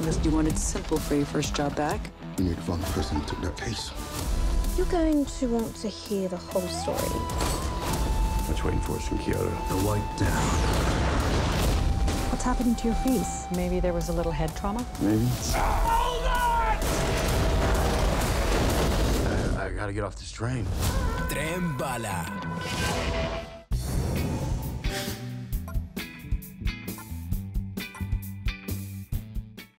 Unless you wanted simple for your first job back. We need to find the person who took that case. You're going to want to hear the whole story. What's waiting for us in Kyoto? The White Death. What's happening to your face? Maybe there was a little head trauma? Maybe. Hold I, I gotta get off this train. Tren Bala.